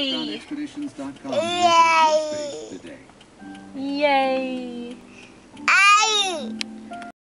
Yay! Yay!